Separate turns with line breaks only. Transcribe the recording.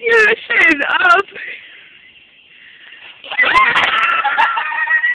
You shut up.